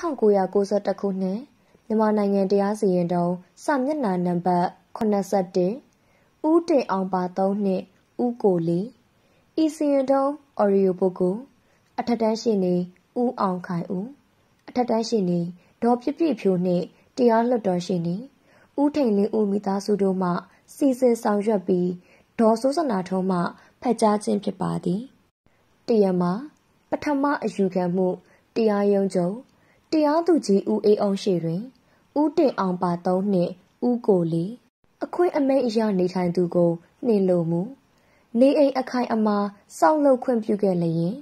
1992ခုနှစ်မြန်မာနိုင်ငံတရားစီရင်တုံးစာမျက်နှာနံပါတ်81ဦးတင်အောင်ပါ3နှစ်ဦးကိုလီဤစီရင်တုံးအော်ရီယိုပုဂ္ဂိုလ်အထက်တန်းရှိနေဦးအောင်ခိုင်ဦးအထက်တန်းရှိနေဒေါ်ပြပြဖြိုးနှင့်တရားလွတ်တော်ရှိနေဦးထိန်လင်းဦးမိသားစုတို့မှစီစဉ်ဆောင်ရွက်ပြီးဒေါ်စိုးစနာထုံးမှဖက်ကြားခြင်းဖြစ်ပါသည်တရမှာပထမအယူခံမှုတရားရုံးချုပ် တရားသူကြီးဦးအေးအောင်ရှိတွင်ဦးတင်အောင်ပါသုံးနှင့်ဦးကိုလီအခွင့်အမိတ်အရနေထိုင်သူကိုနှင်လို့မူနေအိမ်အခိုင်အမာစောင့်လုပ်ခွင့်ပြုခဲ့လျင်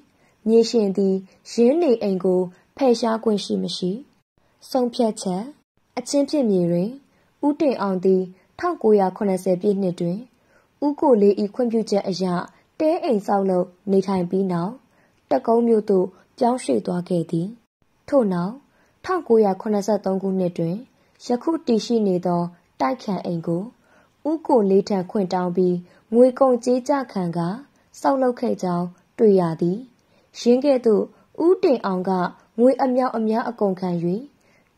မြေရှင်သည်ရင်းနေအိမ်ကိုဖယ်ရှားခွင့်ရှိမရှိဆုံးဖြတ်ချက်အချင်းဖြစ်မြေတွင်ဦးတင်အောင်သည်1980ပြည့်နှစ်တွင်ဦးကိုလေးဤခွင့်ပြုချက်အရတဲအိမ်ဆောက်လုပ်နေထိုင်ပြီးနောက်တကုံးမြို့သို့ပြောင်းရွှေ့သွားခဲ့သည်ထို့နောက် 1983ခုနှစ်တွင် ယခုတည်ရှိနေသော တိုက်ခံအိမ်ကို ဦးကိုလေးထံ ခွင့်တောင်းပြီး ငွေကုန်ကြေးကြခံကစောက်လုပ်ခဲ့ကြောင်း တွေ့ရသည်ရင်းကဲ့သို့ ဦးတင်အောင်က ငွေအမြောက်အများ အကုန်ခံ၍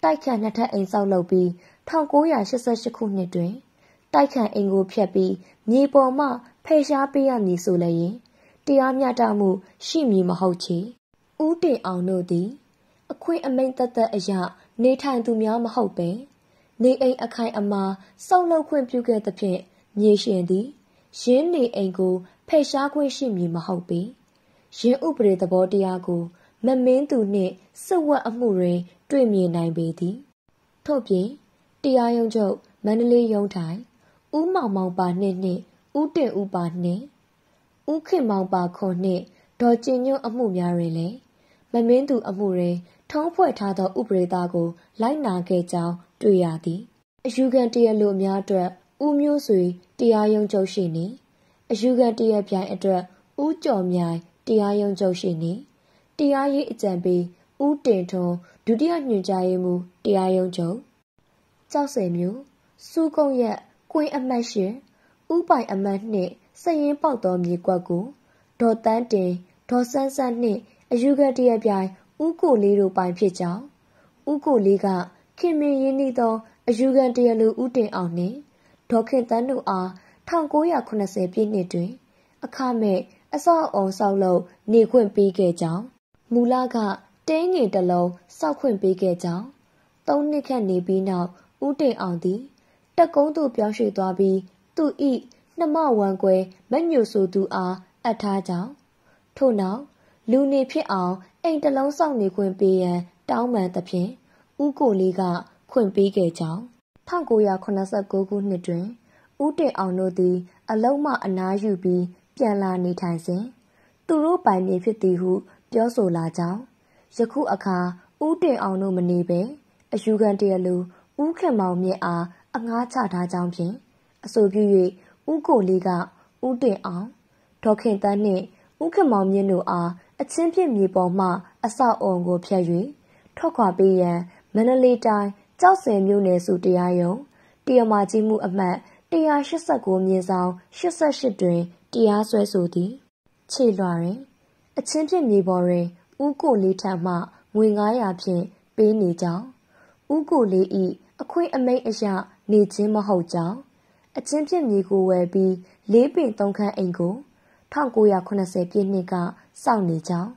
တိုက်ခန့်နှစ်ထပ်အိမ် ဆောက်လုပ်ပြီး1988ခုနှစ်တွင် တိုက်ခန့်အိမ်ကိုဖျက်ပြီး မြေပေါ်မှ ဖယ်ရှားပေးရမည်ဆိုလည်းတရားမျှတမှု ရှိမည်မဟုတ်ချေ ဦးတင်အောင်တို့သည်အ ခွင့်အမိန့်တသက်အရနေထိုင်သူများမဟုတ်ပင်နေအိမ်အခိုင်အမာစောက်လုပ်ခွင့်ပြုခဲ့သဖြင့်မြေရှင်သည်ရင်းနေအိမ်ကိုဖယ်ရှားခွင့်ရှိမည်မဟုတ်ပေရင်းဥပဒေသဘောတရားကို မမင်းသူနှင့်စစ်ဝတ်အမှုတွင် တွေ့မြင်နိုင်ပေသည်ထို့ပြင်တရားရုံးချုပ်မန္တလေးရုံးထိုင်ဦးမောင်မောင်ပါနှင့်နှင့်ဦးတင်ဦးပါနှင့်ဦးခင်မောင်ပါခွန်နှင့်ဒေါ်ကျင်ညွန့်အမှုများတွင်လည်း မမင်းသူအမှုတွင်ထုံးဖွဲ့ထားသောဥပဒေသားကို လိုက်နာခဲ့ကြောင်းတွေ့ရသည်အယူခံတရားလိုများအတွက်ဦးမျိုးဆွေတရားရုံးချုပ်ရှိနေအယူခံတရားပြိုင်အတွက်ဦးကျော်မြိုင်တရားရုံးချုပ်ရှိနေတရားရေးအကြံပေးဦးတင်ထွန်းဒုတိယညွှန်ကြားရေးမှူးတရားရုံးချုပ်ကြောက်စင်မျိုးစုကုန်းရက်ကွင်းအမှတ်ရှင်ဥပိုင်အမှတ်နှင့်စရင်ပေါက်သောမြေကွက်ကိုဒေါ်တန်းတင်ဒေါ်ဆန်းဆန်းနှင့် အယူခံတရပြိုင်ဦးကိုလေးတို့ပိုင်ဖြစ်ကြောင်းဦးကိုလေးကခင်မင်းရင်းနှီးသောအယူခံတရလူဦးတင်အောင်နှင့်ဒေါခင်တန်းတို့အား1980ပြည့်နှစ်တွင် အခမဲ့အစောက်အုံဆောက်လုပ်နေခွင့်ပေးခဲ့ကြောင်းမူလကတင်းငင်တလုံးစောက်ခွင့်ပေးခဲ့ကြောင်းသုံးနှစ်ခန့်နေပြီးနောက်ဦးတင်အောင်သည်တက်ကုန်းသို့ပြောင်းရွှေ့သွားပြီးသူဤနှမဝမ်ကွယ်မညိုဆိုသူအားအပ်ထားကြောင်းထို့နောက် လူနေဖြစ်အောင်အိမ်တလုံးစောင့်နေခွင့်ပေးရန် တောင်းပန်သဖြင့်ဦးကိုလေးကခွင့်ပေးခဲ့ကြောင်း1989ခုနှစ်တွင်ဦးတင်အောင်တို့သည် အလုံးမအနားယူပြီးပြန်လာနေထိုင်စဉ်သူတို့ပိုင်မြေဖြစ်သည်ဟုပြောဆိုလာကြောင်းယခုအခါဦးတင်အောင်တို့မနေပဲအယူခံတရလူဦးခင်မောင်မြင့်အားအငှားချထားကြောင်းဖြင့်အဆိုပြု၍ဦးကိုလေးကဦးတင်အောင်ဒေါခင်တန်းနှင့်ဦးခင်မောင်မြင့်တို့အား အချင်းပြစ်မြေပေါ်မှ အဆောက်အုံကိုဖျက်၍ထွက်ခွာပေးရန်မန္တလေးတိုင်းကြောက်စင်မြို့နယ်စုတရားရုံးတရားမကြီးမှုအမှတ်189မြင်းဆောင်88တွင်တရားစွဲဆိုသည်ခြေလွှာတွင်အချင်းပြစ်မြေပေါ်တွင်ဦးကိုလေးထံမှငွေ900ဖြင့်ပေးနေကြောင်းဦးကိုလေးဤအခွင့်အမိတ်အရာနေခြင်းမဟုတ်ကြောင်းအချင်းပြစ်မြေကိုဝယ်ပြီးလေးပင်သုံးခန်းအိမ်ကို 1980ပြည့်နှစ်ကစောင့်နေကြောင်း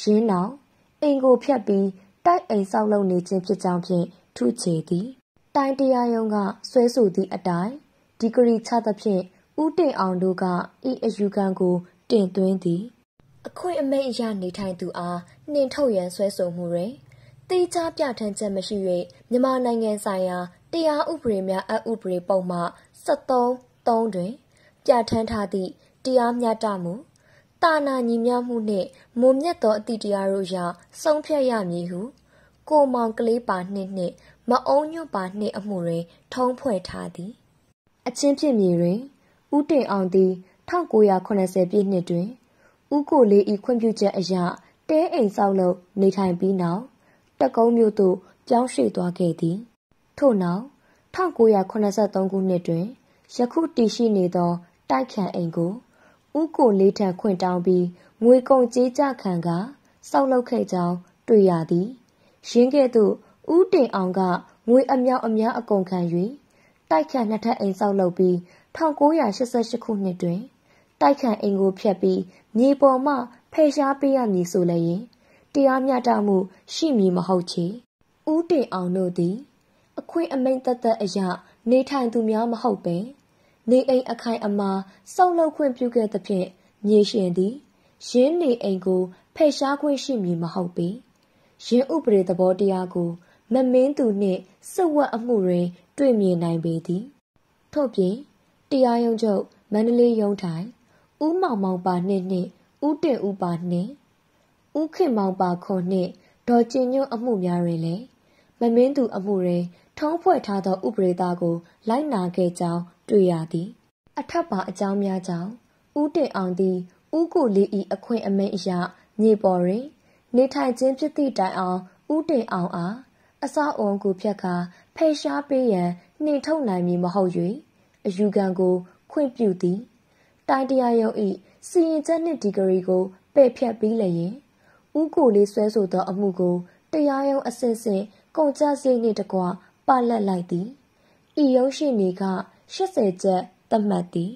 ရင်းနောက်အိမ်ကိုဖျက်ပြီးတိုက်အိမ်ဆောက်လုပ်နေခြင်းဖြစ်ကြောင်းဖြင့်ထုချေသည်တိုင်းတရားရုံးကဆွဲဆိုသည့်အတိုင်းဒီဂရီချသဖြင့်ဥတင်အောင်တို့ကဤအယူခံကို တင်သွင်းသည် အခွင့်အမိတ်အရနေထိုင်သူအားနှင်ထုတ်ရန်ဆွဲဆိုမှုတွင်တေးခြားပြဋ္ဌာန်းချက်မရှိ၍မြန်မာနိုင်ငံဆိုင်ရာတရားဥပဒေများအဥပဒေပုံမှ73 3တွင်ပြဋ္ဌာန်းထားသည့် တရားမျှတမှုတာနာညီမျှမှုနှင့်မွန်မြတ်သောအသည့်တရားတို့အရဆုံးဖြတ်ရမည်ဟုကိုမောင်ကလေးပါနှင့်နှင့်မအုံညွတ်ပါနှင့်အမှုတွင်ထုံးဖွဲ့ထားသည် အချင်းဖြစ်မြေတွင်ဦးတင်အောင်သည်1980ပြည့်နှစ်တွင်ဦးကိုလေးဤခွင့်ပြုချက်အရတဲအိမ်ဆောက်လုပ်နေထိုင်ပြီးနောက်တက်ကုန်းမြို့သို့ပြောင်းရွှေ့သွားခဲ့သည် ထို့နောက်1983ခုနှစ်တွင်ယခုတည်ရှိနေသောတိုက်ခန့်အိမ်ကို ဦးကိုလေးထံခွင့်တောင်းပြီးငွေကုန်ကြေးကြခံကစောက်လုပ်ခဲ့ကြောင်းတွေ့ရသည်ရင်းကဲ့သို့ဦးတင်အောင်ကငွေအမြောက်အများအကုန်ခံ၍တိုက်ခတ်နှစ်ထပ်အိမ်ဆောက်လုပ်ပြီး1988ခုနှစ်တွင် တိုက်ခတ်အိမ်ကိုဖျက်ပြီးမြေပေါ်မှဖယ်ရှားပေးရမည်ဆိုလည်းရင်တရားမျှတမှုရှိမည်မဟုတ်ချေဦးတင်အောင်တို့သည် အခွင့်အမိန့်သက်သက်အရနေထိုင်သူများမဟုတ်ပဲ နေအိမ်အခိုင်အမာစောက်လုပ်ခွင့်ပြုခဲ့သဖြင့်မြေရှင်သည်ရင်းနေအိမ်ကိုဖယ်ရှားခွင့်ရှိမည်မဟုတ်ပေရင်းဥပဒေသဘောတရားကိုမမင်းသူနှင့်စစ်ဝတ်အမှုတွင် တွေ့မြင်နိုင်ပေသည်ထို့ပြင်တရားရုံးချုပ်မန္တလေးရုံးထိုင်ဦးမောင်မောင်ပါနှင့်နှင့်ဦးတင်ဦးပါနှင့်ဦးခင်မောင်ပါခွန်နှင့်ဒေါ်ကျင်ညွန့်အမှုများတွင်လည်း မမင်းသူအမှုတွင် ထုံးဖွဲ့ထားသော ဥပဒေသားကို လိုက်နာခဲ့ကြောင်း တွေ့ရသည် အထက်ပါအကြောင်းများကြောင့် ဦးတင်အောင်သည် ဦးကိုလေးဤအခွင့်အမိန့်အရ မြေပေါ်တွင် နေထိုင်ခြင်းဖြစ်သည့်တိုင်အောင် ဦးတင်အောင်အားအစအုံကိုဖြတ်ကာ ဖယ်ရှားပေးရန် နှင်ထုတ်နိုင်မည်မဟုတ်၍အယူခံကို ခွင့်ပြုသည် တိုင်းတရားရုံး၏စီရင်ချက်နှင့် ဒီဂရီကို ပယ်ဖြတ်ပြီးလျင် ဦးကိုလေးဆွဲဆိုသောအမှုကို တရားရုံးအစစ်စစ် ကုန်ကြစရိတ်နှင့်တကွပါလက်လိုက်သည်ဤရုံးရှိနေက80ကျပ်သတ်မှတ်သည်